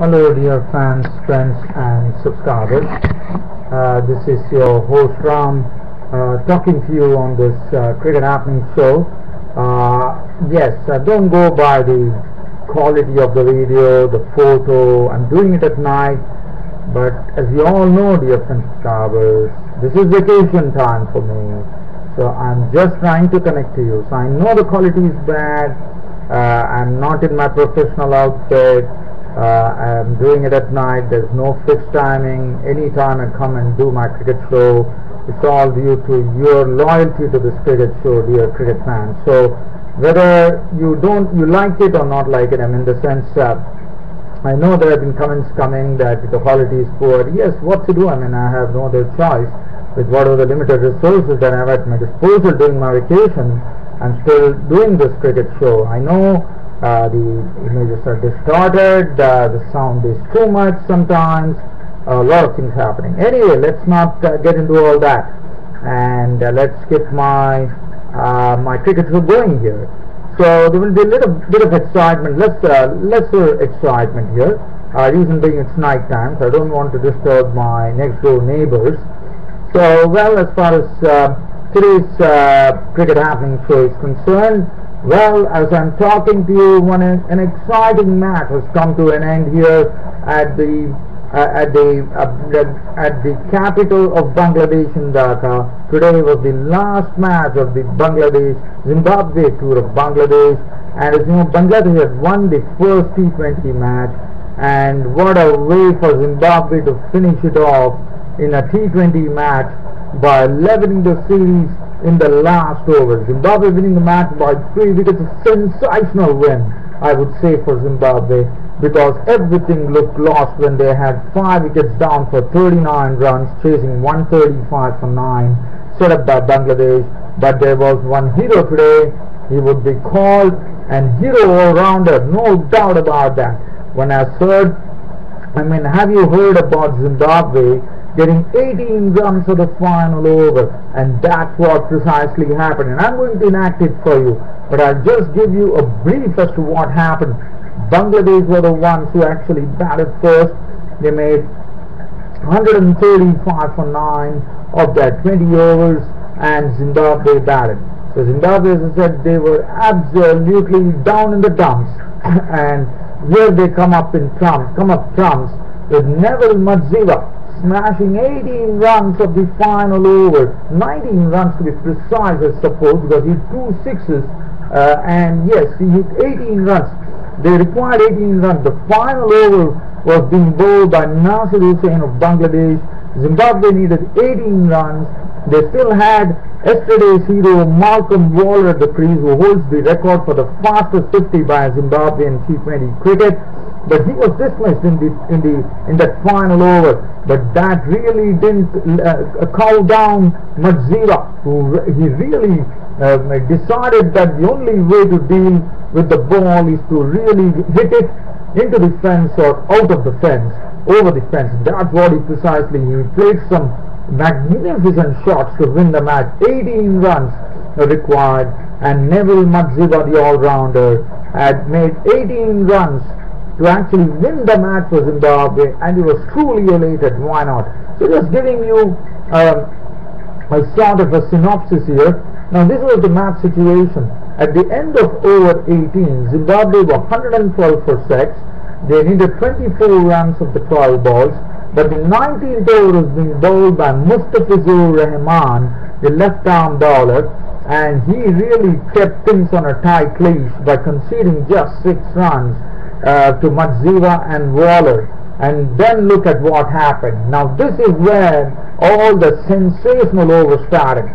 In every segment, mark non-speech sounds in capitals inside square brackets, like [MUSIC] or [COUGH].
Hello dear fans, friends and subscribers. Uh, this is your host Ram uh, talking to you on this uh, Cricket Happening show. Uh, yes, uh, don't go by the quality of the video, the photo. I'm doing it at night, but as you all know dear friends subscribers, this is vacation time for me. So I'm just trying to connect to you. So I know the quality is bad. Uh, I'm not in my professional outfit. Uh, I'm doing it at night. There's no fixed timing. Anytime I come and do my cricket show, it's all due to your loyalty to this cricket show, dear cricket fans. So whether you don't, you like it or not like it, I mean, the sense. Uh, I know there have been comments coming that the quality is poor. Yes, what to do? I mean, I have no other choice with whatever the limited resources that I have at my disposal during my vacation. I'm still doing this cricket show. I know uh, the images are distorted, uh, the sound is too much sometimes, a lot of things happening. Anyway, let's not uh, get into all that and uh, let's get my uh, my cricket show going here. So there will be a little bit of excitement, less, uh, lesser excitement here. reason being it's night time, so I don't want to disturb my next door neighbors. So, well, as far as today's cricket happening show is concerned, well, as I'm talking to you, one an exciting match has come to an end here at the uh, at the uh, at the capital of Bangladesh in Dhaka. Today was the last match of the Bangladesh Zimbabwe tour of Bangladesh, and as you know, Bangladesh had won the first T20 match, and what a way for Zimbabwe to finish it off in a T20 match by leveling the series in the last over. Zimbabwe winning the match by three wickets, a sensational win, I would say, for Zimbabwe because everything looked lost when they had five wickets down for 39 runs, chasing 135 for 9, set up by Bangladesh. But there was one hero today. He would be called and hero all-rounder, no doubt about that. When I heard, I mean, have you heard about Zimbabwe? Getting 18 runs for the final over and that's what precisely happened. And I'm going to enact it for you but I'll just give you a brief as to what happened. Bangladesh were the ones who actually batted first. They made 135 for 9 of their 20 overs and Zimbabwe batted. So Zimbabwe as I said they were absolutely down in the dumps [LAUGHS] and here they come up in trumps come up trumps with Neville Madziva smashing 18 runs of the final over. 19 runs to be precise I suppose because he two sixes uh, and yes he hit 18 runs. They required 18 runs. The final over was being bowled by Nasir Hossain of Bangladesh. Zimbabwe needed 18 runs. They still had yesterday's hero Malcolm Waller at the crease who holds the record for the fastest 50 by a Zimbabwean T20 cricket but he was dismissed in the in the in that final over but that really didn't uh, cow down Madziva who he really uh, decided that the only way to deal with the ball is to really hit it into the fence or out of the fence over the fence. That's what he precisely he played some magnificent shots to win the match. 18 runs required and Neville Madziva the all-rounder had made 18 runs to actually win the match for Zimbabwe and he was truly elated. Why not? So just giving you um, a sort of a synopsis here. Now this was the match situation. At the end of over 18 Zimbabwe were 112 for 6 they needed 24 runs of the 12 balls. But the 19th over was being bowled by Mustafizur Rahman the left arm bowler and he really kept things on a tight leash by conceding just 6 runs uh, to Madziva and Waller and then look at what happened. Now this is where all the sensational overs started.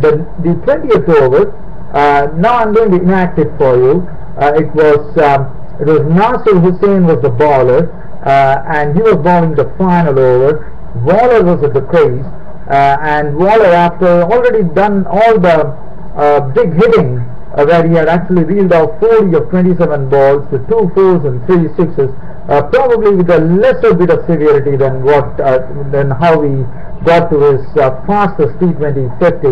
The, the 20th over, uh, now I'm going to enact it for you. Uh, it was um, it was Nasir Hossain was the bowler uh, and he was bowling the final over. Waller was at the crease uh, and Waller after already done all the big hitting uh, where he had actually reeled off 40 of 27 balls with two fours and three sixes, uh, probably with a lesser bit of severity than what uh, than how he got to his uh, fastest T20 50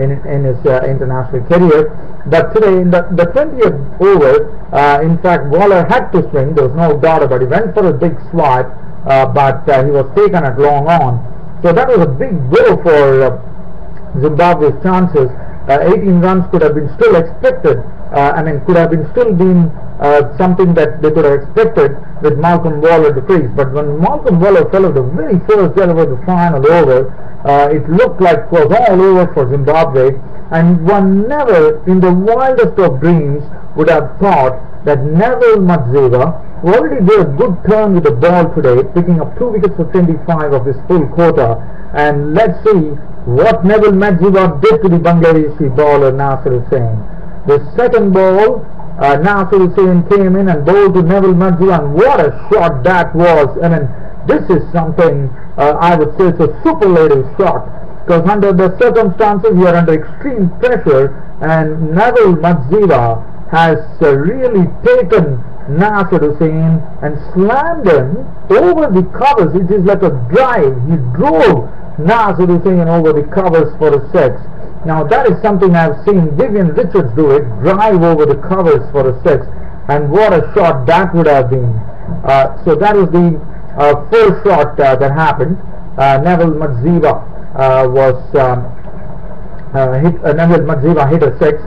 in, in his uh, international career. But today, in the, the 20th over, uh, in fact, Waller had to swing. There was no doubt about it. He went for a big swipe, but he was taken at long on. So that was a big blow for Zimbabwe's chances. Uh, 18 runs could have been still expected. Uh, I mean, could have been still been uh, something that they could have expected with Malcolm Waller to crease. But when Malcolm Waller fell at the very first deliver the final over, it looked like it was all over for Zimbabwe. And one never, in the wildest of dreams, would have thought that Neville Madziva, who already did a good turn with the ball today, picking up two wickets for 25 of his full quota, and let's see what Neville Madziva did to the Bangladeshi bowler Nasser Hussain. The second ball, uh, Nasser Hussain came in and bowled to Neville Madziva, and what a shot that was! I mean, this is something uh, I would say it's a superlative shot because under the circumstances you are under extreme pressure and Neville Madziva has uh, really taken Nasser Hussain and slammed him over the covers. It is like a drive. He drove Nasser Hussain over the covers for a six. Now that is something I've seen Vivian Richards do it, drive over the covers for a six. And what a shot that would have been. Uh, so that was the uh, first shot uh, that happened. Uh, Neville Madziva uh, was um, uh, hit, Neville Madziva hit a six.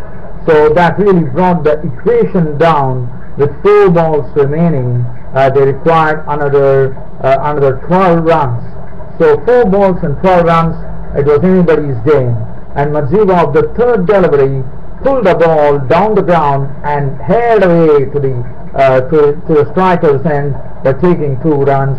So that really brought the equation down with four balls remaining. they required another another 12 runs. So four balls and 12 runs, it was anybody's game. And Madziva of the third delivery pulled the ball down the ground and headed away to the uh, to, to the striker's end by taking two runs.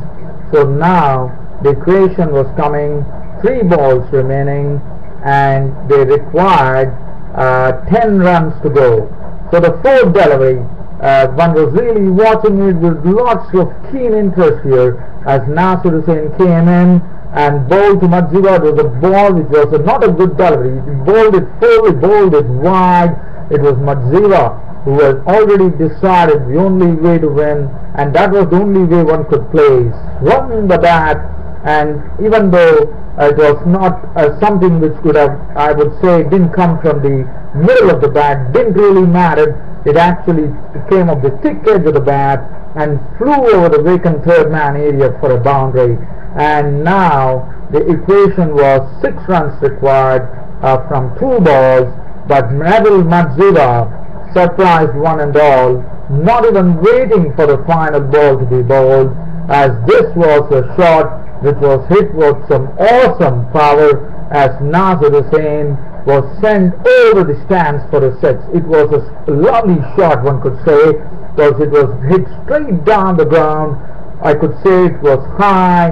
So now the equation was coming, three balls remaining, and they required uh, 10 runs to go. So the fourth delivery, uh, one was really watching it with lots of keen interest here as Nasser Hussain came in and bowled to Madziva. It was a ball which was a, not a good delivery. He bowled it full, he bowled it wide. It was Madziva who had already decided the only way to win and that was the only way one could play. Swung the bat and even though it was not uh, something which could have, I would say, didn't come from the middle of the bat, didn't really matter. It actually came off the thick edge of the bat and flew over the vacant third man area for a boundary. And now the equation was six runs required uh, from two balls, but Neville Madziva surprised one and all, not even waiting for the final ball to be bowled, as this was a shot which was hit with some awesome power as Nasser Hussain was sent over the stands for a six. It was a lovely shot one could say because it was hit straight down the ground. I could say it was high,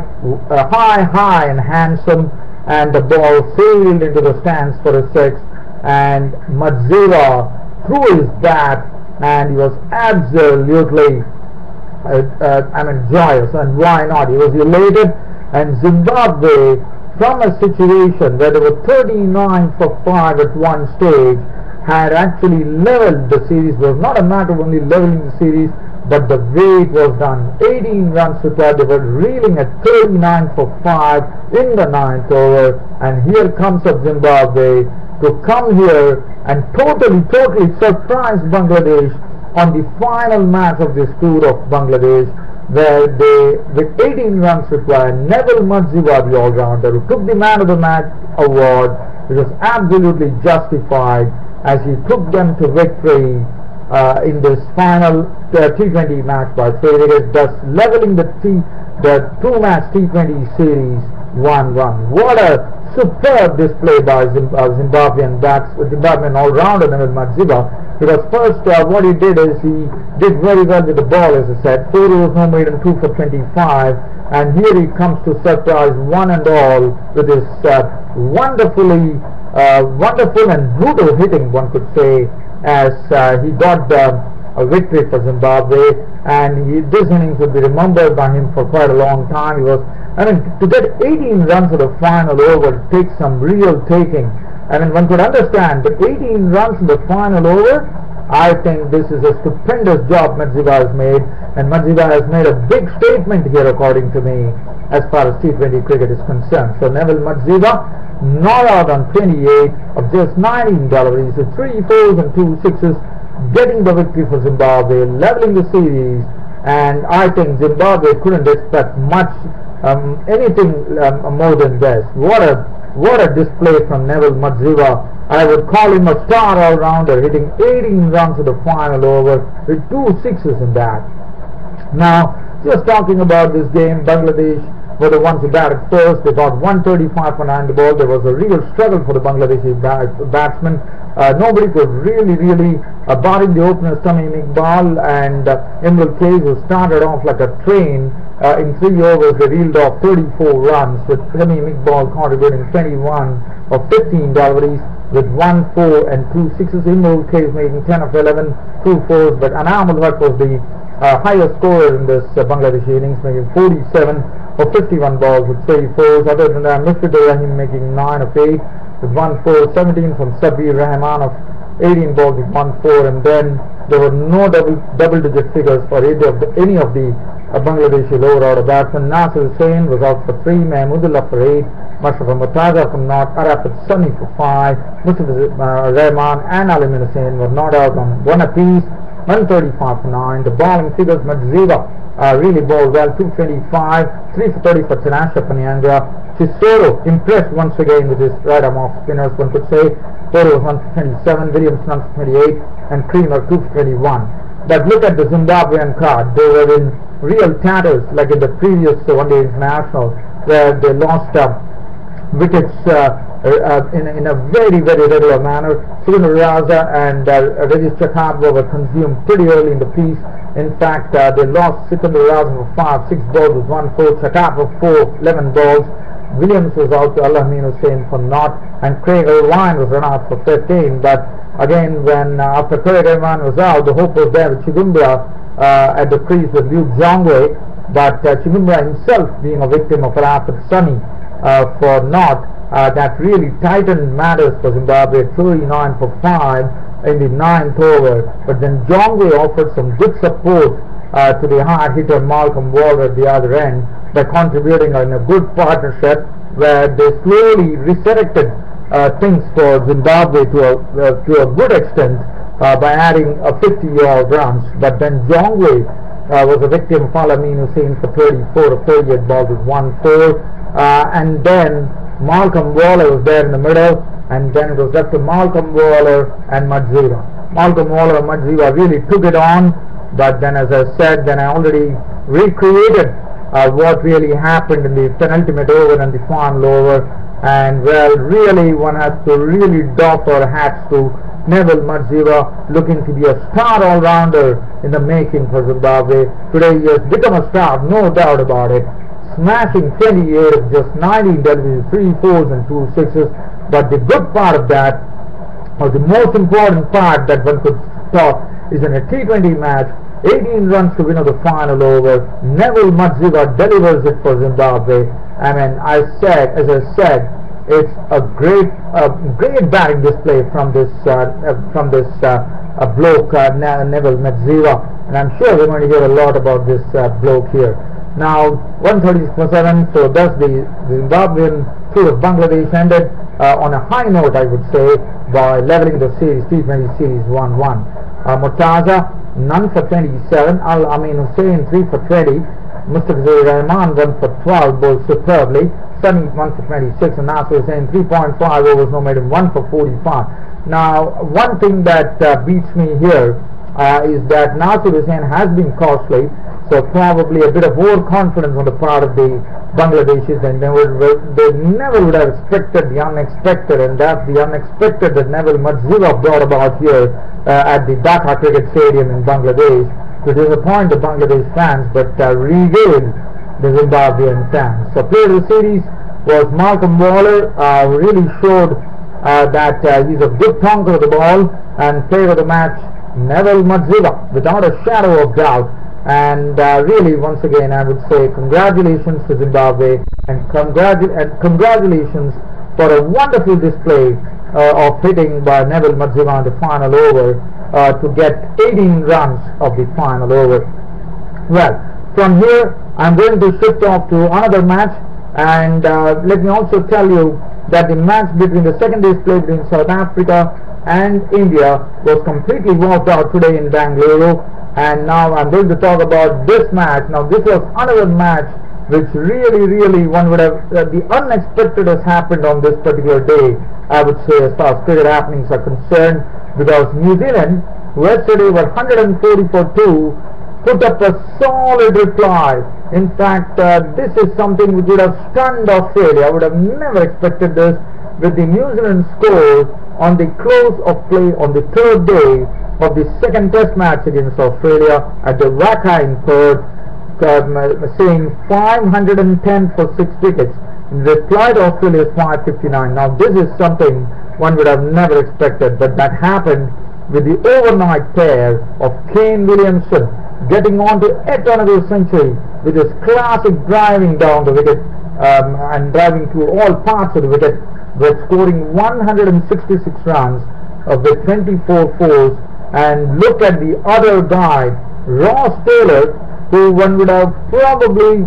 uh, high, high and handsome and the ball sailed into the stands for a six and Madziva threw his bat and he was absolutely uh, uh, I mean joyous and why not he was elated and Zimbabwe from a situation where they were 39 for 5 at one stage had actually leveled the series. Was not a matter of only leveling the series but the way it was done. 18 runs required. They were reeling at 39 for 5 in the ninth over and here comes Zimbabwe to come here and totally, totally surprise Bangladesh on the final match of this tour of Bangladesh where they, with 18 runs required, Neville Madziva, the all-rounder, who took the Man of the Match award, which was absolutely justified as he took them to victory uh, in this final uh, T20 match by wickets, thus leveling the T, the two-match T20 series 1-1. What a superb display by Zim uh, Zimbabwean bats, Zimbabwean all-rounder Neville Madziva because first uh, what he did is he did very well with the ball as I said, 4 overs no made and 2 for 25 and here he comes to surprise one and all with his uh, wonderfully uh, wonderful and brutal hitting one could say as uh, he got a victory for Zimbabwe. And he, this innings will be remembered by him for quite a long time. He was, I mean, to get 18 runs at the final over takes some real taking I mean, one could understand, but 18 runs in the final over, I think this is a stupendous job Madziva has made, and Madziva has made a big statement here, according to me, as far as T20 cricket is concerned. So Neville Madziva not out on 28 of just 19 deliveries, so three fours and two sixes, getting the victory for Zimbabwe, leveling the series, and I think Zimbabwe couldn't expect much, um, anything um, more than this. What a what a display from Neville Madziva. I would call him a star all-rounder, hitting 18 runs in the final over with two sixes in that. Now, just talking about this game, Bangladesh were the ones who batted first. They got 135 for nine the ball. There was a real struggle for the Bangladeshi bat batsmen. Uh, nobody could really, really, uh, barring the openers Tamim Iqbal and uh, Imrul Kayes who started off like a train uh, in three overs they reeled off 34 runs with Tamim Iqbal contributing 21 of 15 deliveries with 1 4 and 2 6s Imrul Kayes making 10 of 11 2 4s but Anam Haq was the uh, highest scorer in this uh, Bangladeshi innings making 47 of 51 balls with 34s other than that Mushfiqur Rahim making 9 of 8 with 1 4, 17 from Sabbir Rahman of 18 balls with 1 4 and then there were no double double digit figures for any of the, any of the uh, Bangladeshi lower order batsmen. Nasir Hossain was out for 3, Mahmudullah for 8, Mashrafe Mortaza from not, Arafat Sunny for 5, Mustafa uh, Rahman and Al-Amin Hussain were not out on 1 apiece, 135 for 9. The bowling figures Madziva uh, really bowled well, 225, 3 for 30 for Tinashe Kanyanga, Chisoro impressed once again with his right arm off spinners, one could say. Toro was 127, Williamson 128, and Cremer 221. But look at the Zimbabwean card. They were in real tatters like in the previous one day international where they lost uh, wickets uh, uh, in, in, a very, very regular manner. Sikandar Raza and uh, Regis Chakabva were consumed pretty early in the piece. In fact, uh, they lost Sikandar Raza for 5, 6 balls with 1 4, Chakabva 4, 11 balls. Williams was out to Al-Amin Hussain for not, and Craig Ervine was run out for 15. But again, when uh, after Craig Ervine was out, the hope was there with Chigumbura uh, at the with Luke Jongwe, but uh, Chigumbura himself being a victim of Arafat Sunny uh, for not, uh, that really tightened matters for Zimbabwe, 39 for 5 in the ninth over. But then Jongwe offered some good support uh, to the hard hitter Malcolm Waller at the other end by contributing in a good partnership where they slowly resurrected uh, things for Zimbabwe to a, uh, to a good extent uh, by adding a 50-yard runs. But then Jongwe uh, was a victim of Al-Amin Hussain for 34 or 38 balls with 1-4. Uh, and then Malcolm Waller was there in the middle and then it was left to Malcolm Waller and Madziva. Malcolm Waller and Madziva really took it on but then as I said then I already recreated uh, what really happened in the penultimate over and the final over and well really one has to really doff our hats to Neville Madziva looking to be a star all-rounder in the making for Zimbabwe. Today he has become a star, no doubt about it. Smashing 28 of just 19 deliveries, 3 fours and 2 sixes. But the good part of that, or the most important part that one could talk, is in a T20 match 18 runs to win of the final over. Neville Madziva delivers it for Zimbabwe. I mean, I said, as I said, it's a great, uh, great batting display from this, uh, uh, from this uh, bloke, uh, Neville Madziva, and I'm sure we're going to hear a lot about this uh, bloke here. Now, 137, so thus the, the Zimbabwean tour of Bangladesh ended on a high note, I would say, by leveling the series, T20 series 1-1. Uh, Mortaza none for 27, Al Amin Hussain 3 for 20, Mustafa Rahman 1 for 12, bowled superbly, Sunny 1 for 26, and Nasir Hossain 3.5 overs, no made him 1 for 45. Now, one thing that uh, beats me here uh, is that Nasir Hossain has been costly, so probably a bit of overconfidence on the part of the Bangladeshis, and they, would, they never would have expected the unexpected, and that's the unexpected that Neville Madziva brought about here uh, at the Dhaka Cricket Stadium in Bangladesh to disappoint the Bangladesh fans, but uh, the Zimbabwean fans. So player of the series was Malcolm Waller, uh, really showed uh, that uh, he's a good tonker of the ball, and player of the match Neville Madziva, without a shadow of doubt. And uh, really, once again, I would say congratulations to Zimbabwe and, congratu and congratulations for a wonderful display uh, of hitting by Neville Madziva in the final over uh, to get 18 runs of the final over. Well, from here, I'm going to shift off to another match and uh, let me also tell you that the match between the second day's play between South Africa and India was completely washed out today in Bangalore and now I'm going to talk about this match. Now this was another match which really really one would have uh, the unexpected has happened on this particular day I would say as far as cricket happenings are concerned because New Zealand yesterday were 140 for 2 put up a solid reply in fact uh, this is something which would have stunned Australia I would have never expected this with the New Zealand score on the close of play on the third day of the second test match against Australia at the WACA in Perth um, saying 510 for 6 wickets. reply to Australia's 559. Now this is something one would have never expected, but that happened with the overnight pair of Kane Williamson getting on to yet another century with his classic driving down the wicket um, and driving through all parts of the wicket, but scoring 166 runs of the 24 fours. And look at the other guy, Ross Taylor, who one would have probably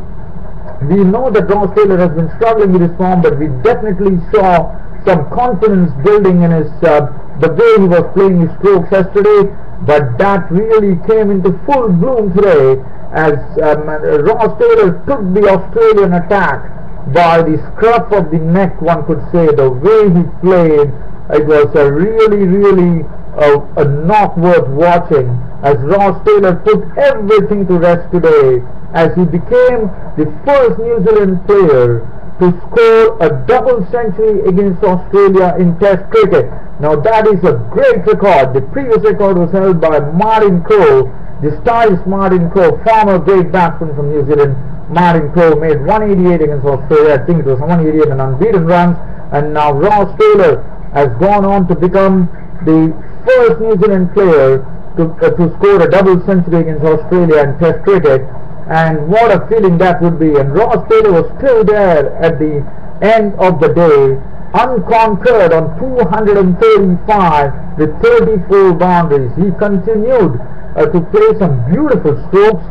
we know that Ross Taylor has been struggling with his form but we definitely saw some confidence building in his uh, the way he was playing his strokes yesterday but that really came into full bloom today as um, Ross Taylor took the Australian attack by the scruff of the neck one could say. The way he played it was a really really uh, a knock worth watching as Ross Taylor took everything to rest today as he became the first New Zealand player to score a double century against Australia in Test cricket. Now that is a great record. The previous record was held by Martin Crowe, the stylish Martin Crowe, former great batsman from New Zealand. Martin Crowe made 188 against Australia. I think it was 188 and unbeaten runs. And now Ross Taylor has gone on to become the first New Zealand player to, uh, to score a double century against Australia in Test cricket and what a feeling that would be. And Ross Taylor was still there at the end of the day unconquered on 235 with 34 boundaries. He continued uh, to play some beautiful strokes.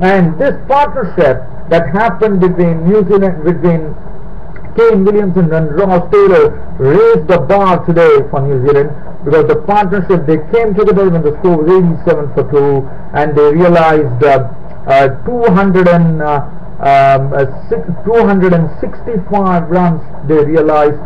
And this partnership that happened between New Zealand between Kane Williamson and Ross Taylor raised the bar today for New Zealand because the partnership they came together when the score was 87 for 2 and they realized uh, uh, 200 and, uh, um, uh, 265 runs they realized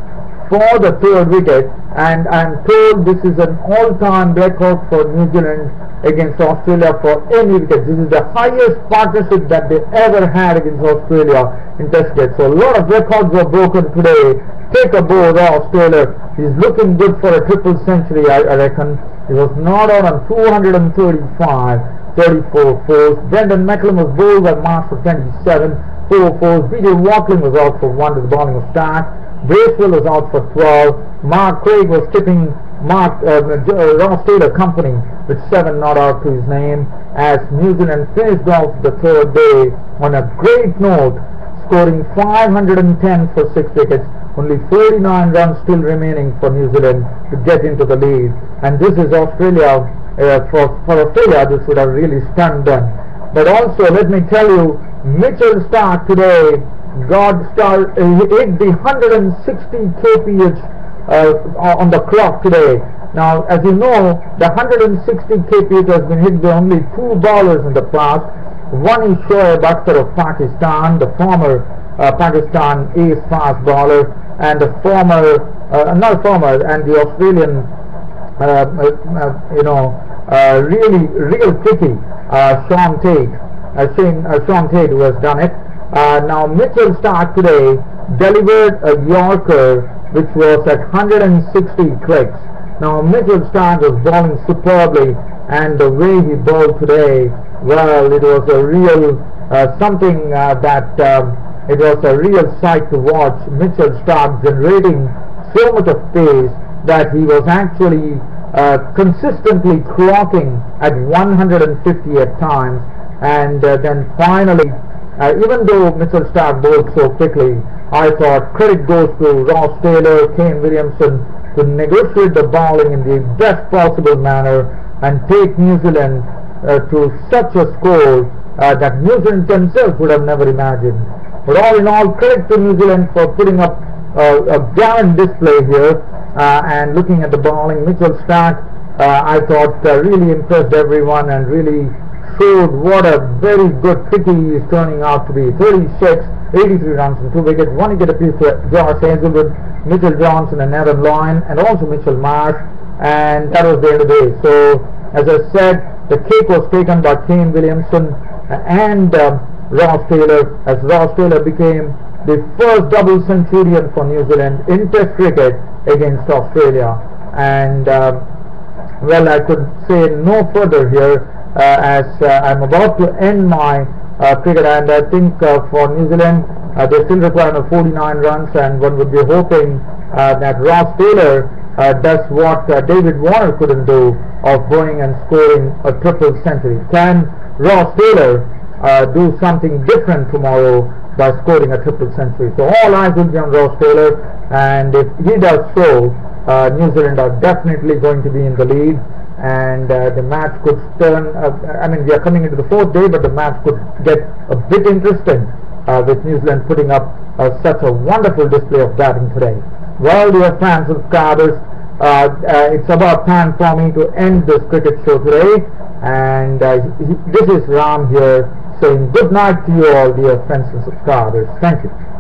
for the third wicket and I'm told this is an all-time record for New Zealand against Australia for any wicket. This is the highest partnership that they ever had against Australia in Test cricket. So a lot of records were broken today. Take a bow there, Australia. He's looking good for a triple century, I, I reckon. He was not out on 235, 34 fours. Brendon McCullum was bowled by Marsh for 27, 4 fours. BJ Watling was out for 1 to the bowling of Starc. Bracewell was out for 12. Mark Craig was tipping Mark uh, uh, Ross Taylor Company with 7 not out to his name as New Zealand finished off the third day on a great note scoring 510 for 6 wickets only 49 runs still remaining for New Zealand to get into the lead and this is Australia uh, for, for Australia this would have really stunned them but also let me tell you Mitchell Starc today God star, uh, hit the 160 kph uh, on the clock today. Now, as you know, the 160 kph has been hit by only two bowlers in the past. One is Shoaib Akhtar of Pakistan, the former uh, Pakistan ace fast bowler, and the former, uh, not former, and the Australian, uh, uh, you know, really, real tricky Shaun Tait, Shane, Shaun Tait who has done it. Uh, now Mitchell Starc today delivered a Yorker which was at 160 clicks. Now Mitchell Starc was bowling superbly and the way he bowled today, well it was a real uh, something uh, that um, it was a real sight to watch. Mitchell Starc generating so much of pace that he was actually uh, consistently clocking at 150 at times and uh, then finally uh, even though Mitchell Starc bowled so quickly, I thought credit goes to Ross Taylor, Kane Williamson to negotiate the bowling in the best possible manner and take New Zealand uh, to such a score uh, that New Zealand themselves would have never imagined. But all in all, credit to New Zealand for putting up a, a gallant display here. Uh, and looking at the bowling, Mitchell Starc, uh, I thought uh, really impressed everyone and really showed what a very good cricket he is turning out to be. 36, 83 runs and 2 wickets, one wicket apiece to Josh Hazlewood, Mitchell Johnson and Aaron Lyon and also Mitchell Marsh and that was the end of the day. So as I said, the cake was taken by Kane Williamson and um, Ross Taylor as Ross Taylor became the first double centurion for New Zealand in Test cricket against Australia. And um, well I could say no further here uh, as uh, I'm about to end my uh, cricket. And I think for New Zealand they still require 49 runs. And one would be hoping that Ross Taylor does what David Warner couldn't do of going and scoring a triple century. Can Ross Taylor uh, do something different tomorrow by scoring a triple century. So all eyes will be on Ross Taylor and if he does so, uh, New Zealand are definitely going to be in the lead and uh, the match could turn, uh, I mean we are coming into the fourth day but the match could get a bit interesting uh, with New Zealand putting up uh, such a wonderful display of batting today. Well dear fans and subscribers, it's about time for me to end this cricket show today and this is Ram here saying good night to you all dear friends and subscribers. Thank you.